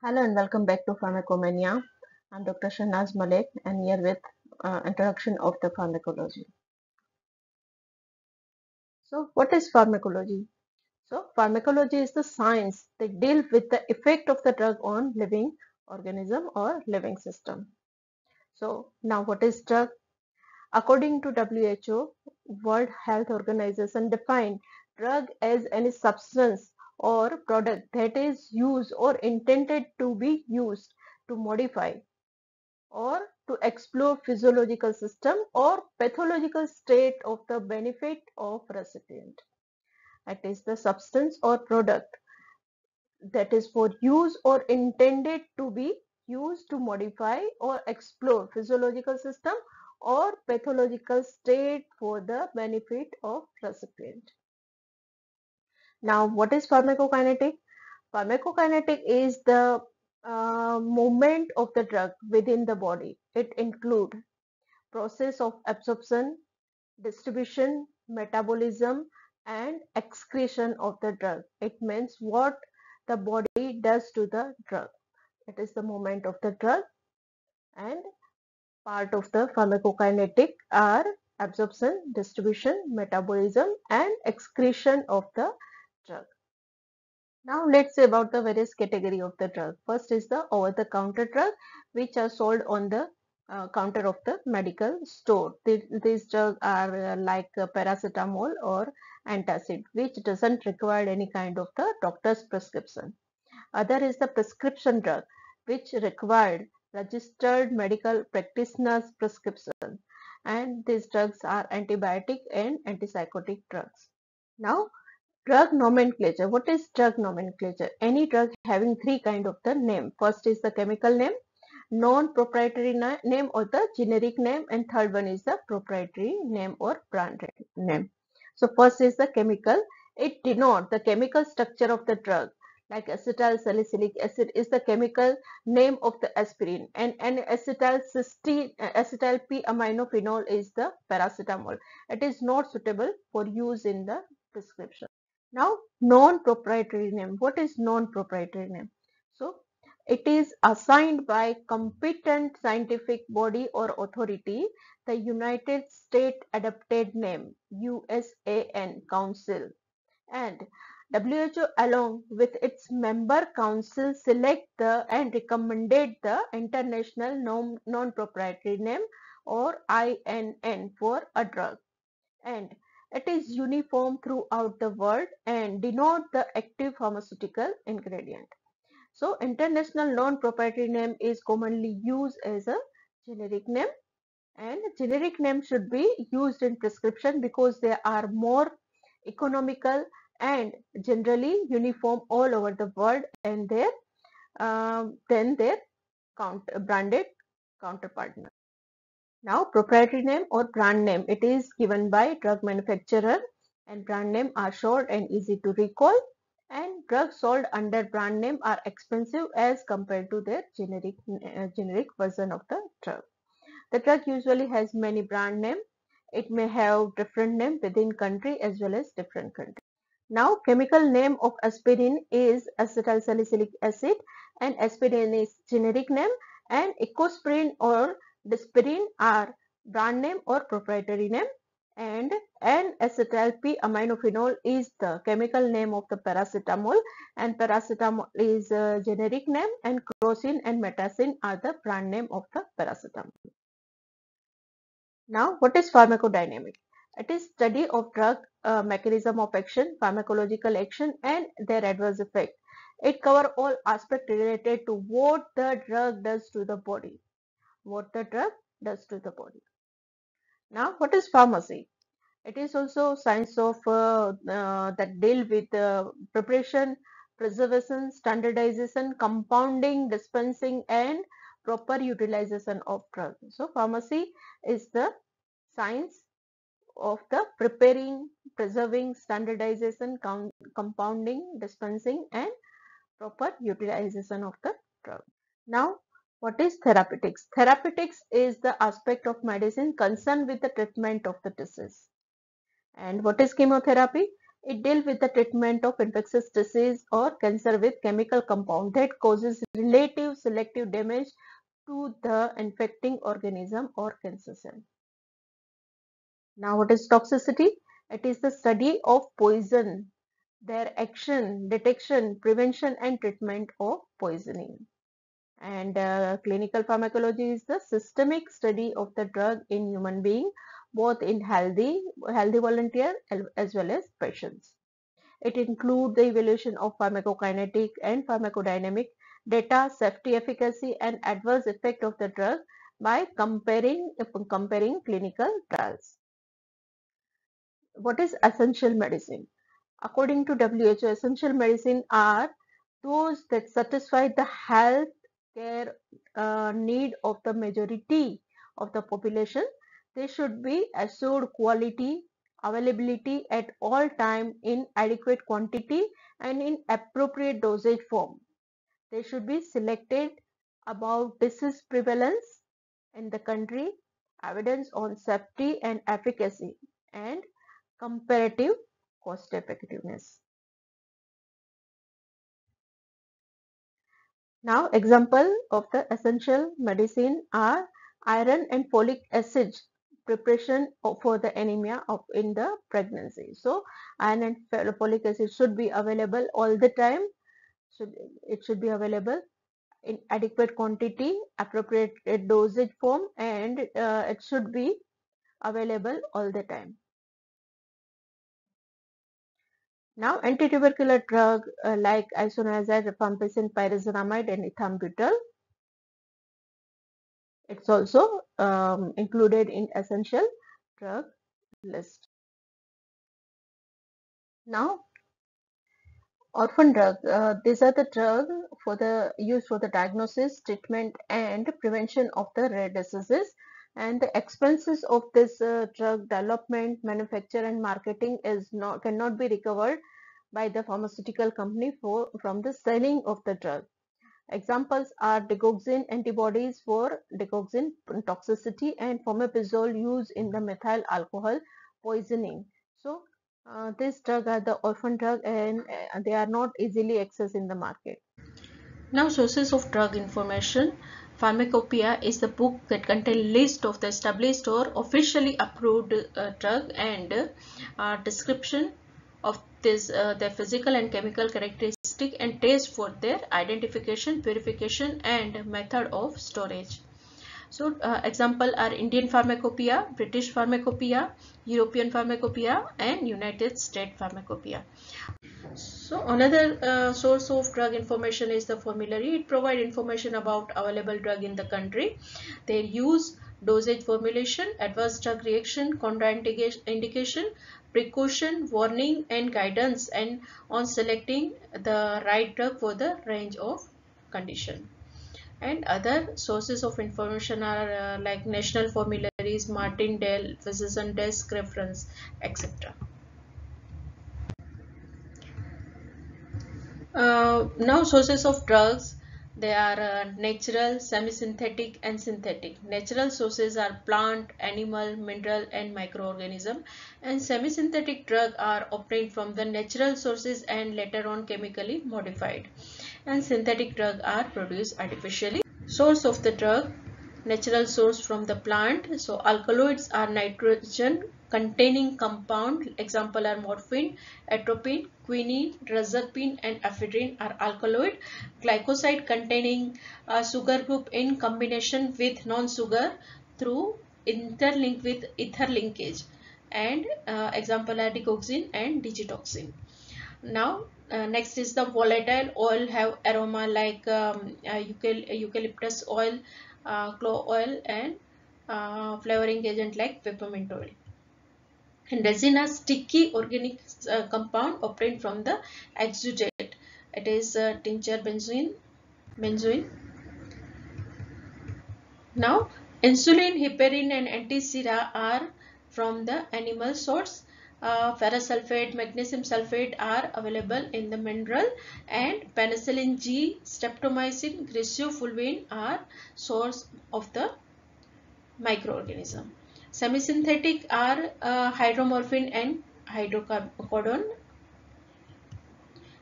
Hello and welcome back to Pharmacomania. I'm Dr. Shanaz Malik and here with uh, introduction of the pharmacology. So what is pharmacology? So pharmacology is the science that deals with the effect of the drug on living organism or living system. So now what is drug? According to WHO, World Health Organization defined drug as any substance or product that is used or intended to be used to modify or to explore physiological system or pathological state of the benefit of recipient. That is the substance or product that is for use or intended to be used to modify or explore physiological system or pathological state for the benefit of recipient. Now, what is pharmacokinetic? Pharmacokinetic is the uh, movement of the drug within the body. It includes process of absorption, distribution, metabolism, and excretion of the drug. It means what the body does to the drug. It is the movement of the drug and part of the pharmacokinetic are absorption, distribution, metabolism, and excretion of the drug. Now let's say about the various category of the drug. First is the over-the-counter drug which are sold on the uh, counter of the medical store. These, these drugs are uh, like uh, paracetamol or antacid which doesn't require any kind of the doctor's prescription. Other is the prescription drug which required registered medical practitioner's prescription and these drugs are antibiotic and antipsychotic drugs. Now Drug nomenclature. What is drug nomenclature? Any drug having three kind of the name. First is the chemical name, non-proprietary name or the generic name and third one is the proprietary name or brand name. So first is the chemical. It denotes the chemical structure of the drug like acetyl salicylic acid is the chemical name of the aspirin and, and acetyl cysteine acetyl p aminophenol is the paracetamol. It is not suitable for use in the prescription. Now, non-proprietary name. What is non-proprietary name? So, it is assigned by competent scientific body or authority, the United States Adopted Name, USAN Council. And WHO along with its member council select the and recommended the international non-proprietary name or INN for a drug. And it is uniform throughout the world and denote the active pharmaceutical ingredient. So international non-proprietary name is commonly used as a generic name and generic name should be used in prescription because they are more economical and generally uniform all over the world and their um, then their count, branded counterpart. Now proprietary name or brand name, it is given by drug manufacturer and brand name are short and easy to recall and drugs sold under brand name are expensive as compared to their generic uh, generic version of the drug. The drug usually has many brand name. It may have different name within country as well as different country. Now chemical name of aspirin is acetyl salicylic acid and aspirin is generic name and ecosprin or Disprin are brand name or proprietary name and N-acetyl P-aminophenol is the chemical name of the paracetamol and paracetamol is a generic name and crocin and metacin are the brand name of the paracetamol. Now what is pharmacodynamic? It is study of drug uh, mechanism of action, pharmacological action and their adverse effect. It cover all aspects related to what the drug does to the body what the drug does to the body. Now, what is pharmacy? It is also science of uh, uh, that deal with uh, preparation, preservation, standardization, compounding, dispensing, and proper utilization of drugs. So, pharmacy is the science of the preparing, preserving, standardization, com compounding, dispensing, and proper utilization of the drug. Now, what is therapeutics? Therapeutics is the aspect of medicine concerned with the treatment of the disease. And what is chemotherapy? it deals with the treatment of infectious disease or cancer with chemical compound that causes relative selective damage to the infecting organism or cancer cell. Now what is toxicity? It is the study of poison, their action, detection, prevention and treatment of poisoning. And uh, clinical pharmacology is the systemic study of the drug in human being both in healthy, healthy volunteer as well as patients. It includes the evaluation of pharmacokinetic and pharmacodynamic data, safety, efficacy, and adverse effect of the drug by comparing, comparing clinical trials. What is essential medicine? According to WHO, essential medicine are those that satisfy the health care uh, need of the majority of the population they should be assured quality, availability at all time in adequate quantity and in appropriate dosage form. They should be selected about disease prevalence in the country, evidence on safety and efficacy, and comparative cost effectiveness. Now example of the essential medicine are iron and folic acid preparation for the anemia of in the pregnancy. So iron and folic acid should be available all the time. Should it should be available in adequate quantity, appropriate dosage form, and uh, it should be available all the time. Now, antitubercular drug uh, like isoniazid, rifampicin, pyrazinamide, and ethambutol it's also um, included in essential drug list. Now, orphan drug. Uh, these are the drugs for the use for the diagnosis, treatment, and prevention of the rare diseases. And the expenses of this uh, drug development, manufacture, and marketing is not cannot be recovered by the pharmaceutical company for from the selling of the drug. Examples are digoxin antibodies for digoxin toxicity and fomepizole used in the methyl alcohol poisoning. So uh, these drugs are the orphan drug and uh, they are not easily accessed in the market. Now sources of drug information. Pharmacopoeia is the book that contains list of the established or officially approved uh, drug and uh, description of this uh, their physical and chemical characteristic and taste for their identification purification and method of storage. So uh, example are indian pharmacopoeia british pharmacopoeia european pharmacopoeia and united states pharmacopoeia so another uh, source of drug information is the formulary it provides information about available drug in the country their use dosage formulation adverse drug reaction contraindication indication, precaution, warning and guidance and on selecting the right drug for the range of condition. And other sources of information are uh, like national formularies, Martindale, physician desk reference, etc. Uh, now sources of drugs they are uh, natural, semi-synthetic and synthetic. Natural sources are plant, animal, mineral and microorganism and semi-synthetic drugs are obtained from the natural sources and later on chemically modified. And synthetic drugs are produced artificially. Source of the drug natural source from the plant. So alkaloids are nitrogen containing compound example are morphine atropine quinine reserpine and ephedrine are alkaloid. Glycoside containing a sugar group in combination with non-sugar through interlink with ether linkage and uh, example are digoxin and digitoxin. Now uh, next is the volatile oil have aroma like um, uh, eucalyptus oil uh, clove oil and uh, flavoring agent like peppermint oil and resin are sticky organic uh, compound obtained from the exudate. It is uh, tincture benzoin. benzoin. Now, insulin, heparin and antisera are from the animal source. Uh, ferrous sulfate, magnesium sulfate are available in the mineral and penicillin G, streptomycin, griseofulvin are source of the microorganism. Semisynthetic are uh, hydromorphone and hydrocodone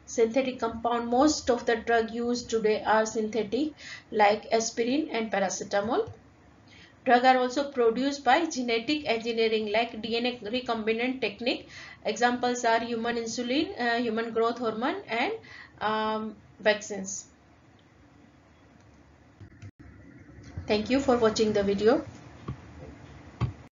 synthetic compound most of the drug used today are synthetic like aspirin and paracetamol Drugs are also produced by genetic engineering like DNA recombinant technique. Examples are human insulin, uh, human growth hormone and um, vaccines. Thank you for watching the video.